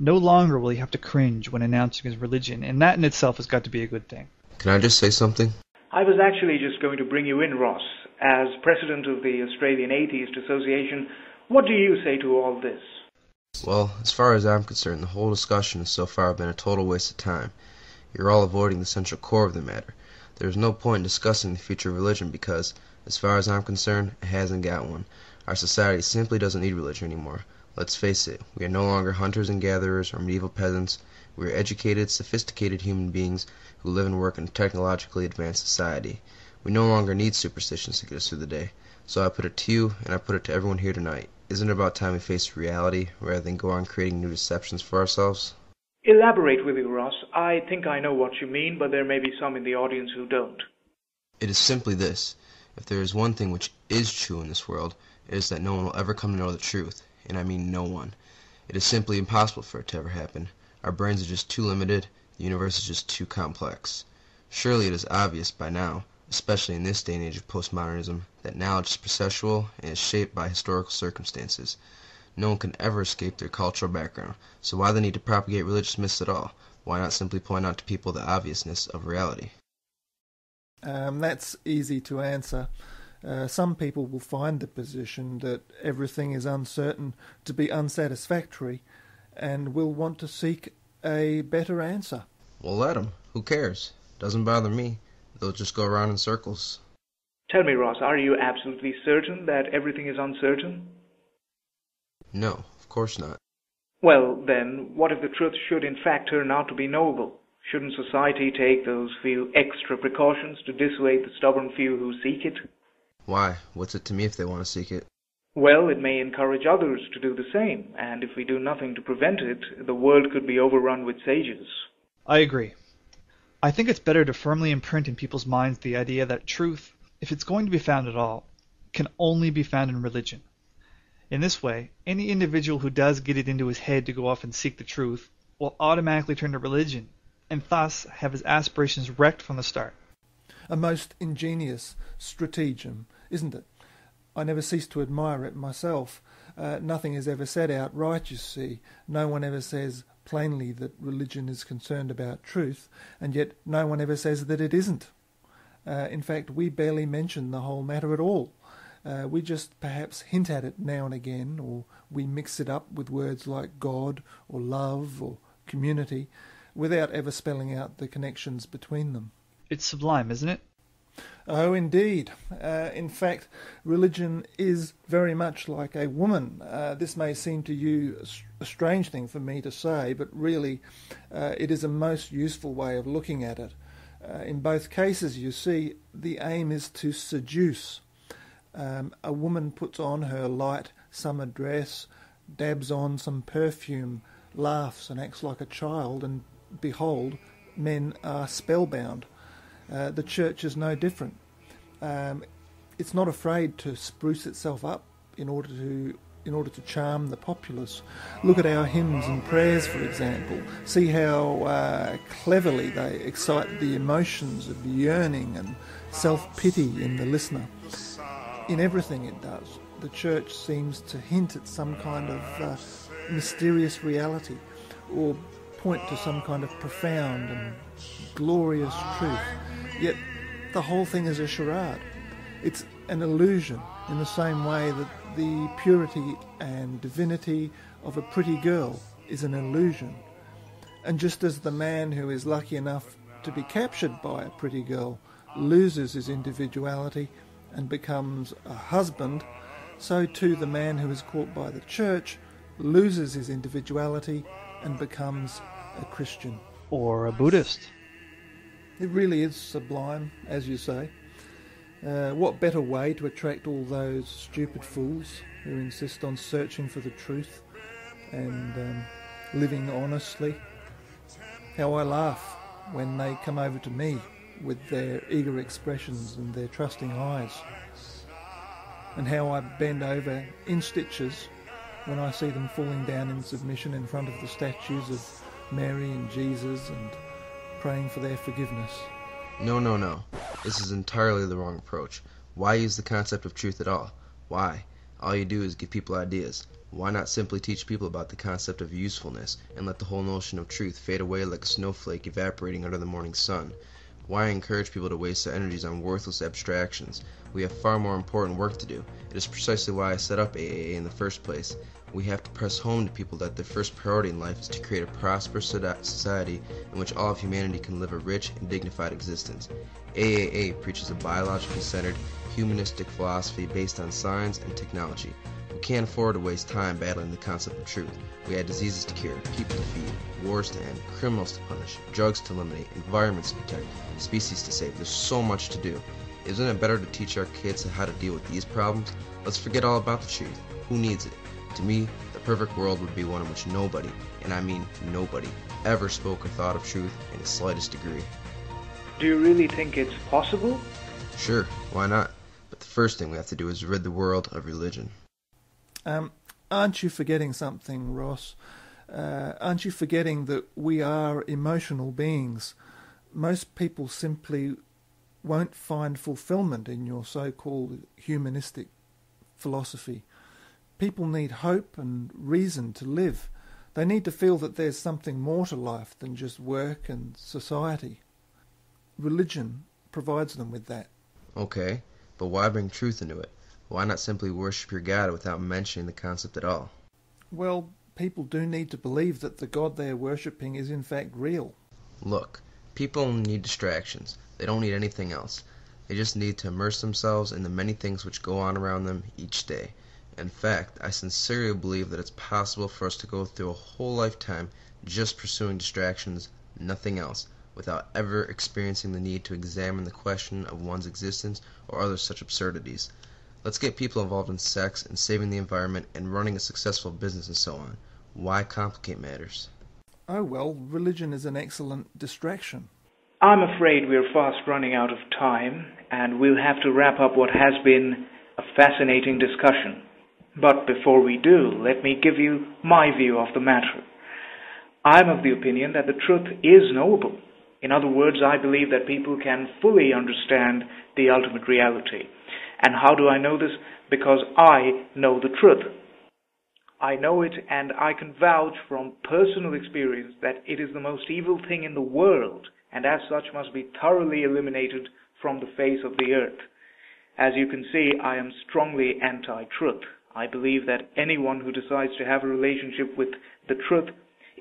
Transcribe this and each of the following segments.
No longer will he have to cringe when announcing his religion, and that in itself has got to be a good thing. Can I just say something? I was actually just going to bring you in, Ross. As president of the Australian Atheist Association, what do you say to all this? Well, as far as I'm concerned, the whole discussion has so far been a total waste of time. You're all avoiding the central core of the matter. There is no point in discussing the future of religion because, as far as I'm concerned, it hasn't got one. Our society simply doesn't need religion anymore. Let's face it, we are no longer hunters and gatherers or medieval peasants. We are educated, sophisticated human beings who live and work in a technologically advanced society. We no longer need superstitions to get us through the day. So I put it to you, and I put it to everyone here tonight. Isn't it about time we face reality rather than go on creating new deceptions for ourselves? Elaborate with you, Ross. I think I know what you mean, but there may be some in the audience who don't. It is simply this. If there is one thing which is true in this world, it is that no one will ever come to know the truth, and I mean no one. It is simply impossible for it to ever happen. Our brains are just too limited, the universe is just too complex. Surely it is obvious by now especially in this day and age of postmodernism, that knowledge is processual and is shaped by historical circumstances. No one can ever escape their cultural background, so why the need to propagate religious myths at all? Why not simply point out to people the obviousness of reality? Um, that's easy to answer. Uh, some people will find the position that everything is uncertain to be unsatisfactory and will want to seek a better answer. Well, let them. Who cares? Doesn't bother me. They'll just go around in circles. Tell me, Ross, are you absolutely certain that everything is uncertain? No, of course not. Well, then, what if the truth should in fact turn out to be knowable? Shouldn't society take those few extra precautions to dissuade the stubborn few who seek it? Why? What's it to me if they want to seek it? Well, it may encourage others to do the same, and if we do nothing to prevent it, the world could be overrun with sages. I agree. I think it's better to firmly imprint in people's minds the idea that truth, if it's going to be found at all, can only be found in religion. In this way, any individual who does get it into his head to go off and seek the truth will automatically turn to religion, and thus have his aspirations wrecked from the start. A most ingenious stratagem, isn't it? I never cease to admire it myself. Uh, nothing is ever said outright, you see. No one ever says, plainly that religion is concerned about truth, and yet no one ever says that it isn't. Uh, in fact, we barely mention the whole matter at all. Uh, we just perhaps hint at it now and again, or we mix it up with words like God, or love, or community, without ever spelling out the connections between them. It's sublime, isn't it? Oh, indeed. Uh, in fact, religion is very much like a woman. Uh, this may seem to you a strange thing for me to say, but really uh, it is a most useful way of looking at it. Uh, in both cases, you see, the aim is to seduce. Um, a woman puts on her light summer dress, dabs on some perfume, laughs and acts like a child, and behold, men are spellbound. Uh, the church is no different. Um, it's not afraid to spruce itself up in order to in order to charm the populace. Look at our hymns and prayers, for example. See how uh, cleverly they excite the emotions of yearning and self pity in the listener. In everything it does, the church seems to hint at some kind of uh, mysterious reality or point to some kind of profound and glorious truth. Yet the whole thing is a charade. It's an illusion in the same way that the purity and divinity of a pretty girl is an illusion. And just as the man who is lucky enough to be captured by a pretty girl loses his individuality and becomes a husband, so too the man who is caught by the church loses his individuality and becomes a Christian. Or a Buddhist. It really is sublime, as you say. Uh, what better way to attract all those stupid fools who insist on searching for the truth and um, living honestly? How I laugh when they come over to me with their eager expressions and their trusting eyes. And how I bend over in stitches when I see them falling down in submission in front of the statues of Mary and Jesus and praying for their forgiveness. No, no, no. This is entirely the wrong approach. Why use the concept of truth at all? Why? All you do is give people ideas. Why not simply teach people about the concept of usefulness, and let the whole notion of truth fade away like a snowflake evaporating under the morning sun? Why encourage people to waste their energies on worthless abstractions? We have far more important work to do. It is precisely why I set up AAA in the first place. We have to press home to people that their first priority in life is to create a prosperous society in which all of humanity can live a rich and dignified existence. AAA preaches a biologically centered, humanistic philosophy based on science and technology. We can't afford to waste time battling the concept of truth. We had diseases to cure, people to feed, wars to end, criminals to punish, drugs to eliminate, environments to protect, species to save. There's so much to do. Isn't it better to teach our kids how to deal with these problems? Let's forget all about the truth. Who needs it? To me, the perfect world would be one in which nobody, and I mean nobody, ever spoke or thought of truth in the slightest degree. Do you really think it's possible? Sure, why not? But the first thing we have to do is rid the world of religion. Um, aren't you forgetting something, Ross? Uh, aren't you forgetting that we are emotional beings? Most people simply won't find fulfillment in your so called humanistic philosophy. People need hope and reason to live. They need to feel that there's something more to life than just work and society. Religion provides them with that. Okay, but why bring truth into it? Why not simply worship your God without mentioning the concept at all? Well, people do need to believe that the God they are worshipping is in fact real. Look, people need distractions. They don't need anything else. They just need to immerse themselves in the many things which go on around them each day. In fact, I sincerely believe that it's possible for us to go through a whole lifetime just pursuing distractions, nothing else, without ever experiencing the need to examine the question of one's existence or other such absurdities. Let's get people involved in sex and saving the environment and running a successful business and so on. Why complicate matters? Oh well, religion is an excellent distraction. I'm afraid we're fast running out of time, and we'll have to wrap up what has been a fascinating discussion. But before we do, let me give you my view of the matter. I'm of the opinion that the truth is knowable. In other words, I believe that people can fully understand the ultimate reality. And how do I know this? Because I know the truth. I know it and I can vouch from personal experience that it is the most evil thing in the world and as such must be thoroughly eliminated from the face of the earth. As you can see, I am strongly anti-truth. I believe that anyone who decides to have a relationship with the truth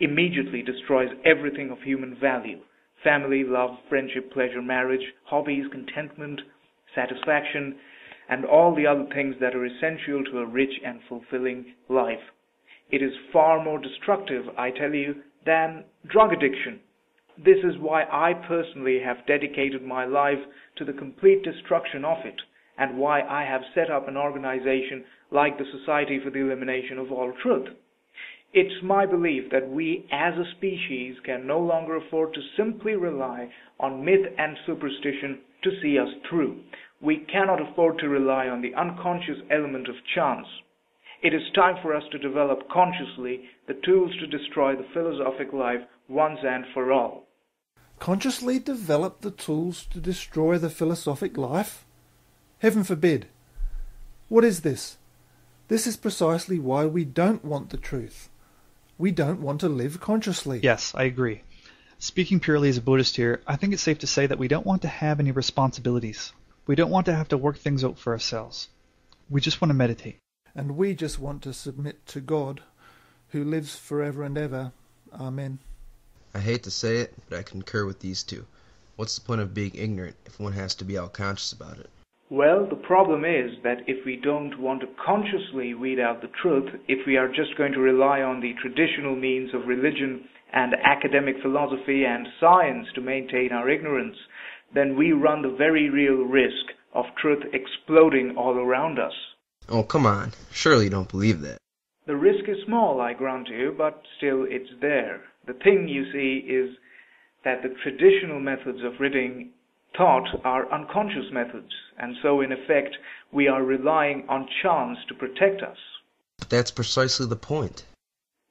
immediately destroys everything of human value. Family, love, friendship, pleasure, marriage, hobbies, contentment, satisfaction, and all the other things that are essential to a rich and fulfilling life. It is far more destructive, I tell you, than drug addiction. This is why I personally have dedicated my life to the complete destruction of it, and why I have set up an organization like the Society for the Elimination of All Truth. It's my belief that we as a species can no longer afford to simply rely on myth and superstition to see us through. We cannot afford to rely on the unconscious element of chance. It is time for us to develop consciously the tools to destroy the philosophic life once and for all. Consciously develop the tools to destroy the philosophic life? Heaven forbid. What is this? This is precisely why we don't want the truth. We don't want to live consciously. Yes, I agree. Speaking purely as a Buddhist here, I think it's safe to say that we don't want to have any responsibilities. We don't want to have to work things out for ourselves. We just want to meditate. And we just want to submit to God, who lives forever and ever. Amen. I hate to say it, but I concur with these two. What's the point of being ignorant if one has to be all conscious about it? Well, the problem is that if we don't want to consciously weed out the truth, if we are just going to rely on the traditional means of religion and academic philosophy and science to maintain our ignorance, then we run the very real risk of truth exploding all around us. Oh, come on. Surely you don't believe that. The risk is small, I grant you, but still it's there. The thing, you see, is that the traditional methods of ridding thought are unconscious methods, and so in effect we are relying on chance to protect us. But that's precisely the point.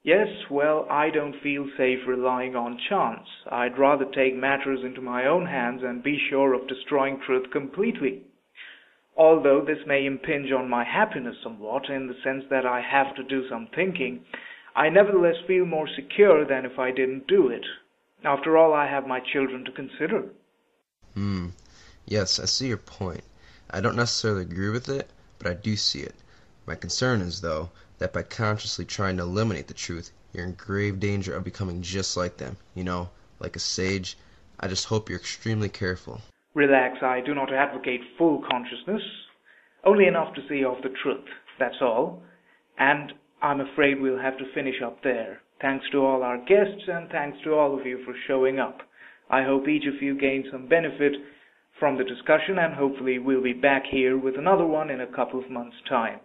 Yes, well, I don't feel safe relying on chance. I'd rather take matters into my own hands and be sure of destroying truth completely. Although this may impinge on my happiness somewhat, in the sense that I have to do some thinking, I nevertheless feel more secure than if I didn't do it. After all, I have my children to consider. Hmm. Yes, I see your point. I don't necessarily agree with it, but I do see it. My concern is, though, that by consciously trying to eliminate the truth, you're in grave danger of becoming just like them, you know, like a sage. I just hope you're extremely careful. Relax, I do not advocate full consciousness. Only enough to see of the truth, that's all. And I'm afraid we'll have to finish up there. Thanks to all our guests and thanks to all of you for showing up. I hope each of you gained some benefit from the discussion and hopefully we'll be back here with another one in a couple of months' time.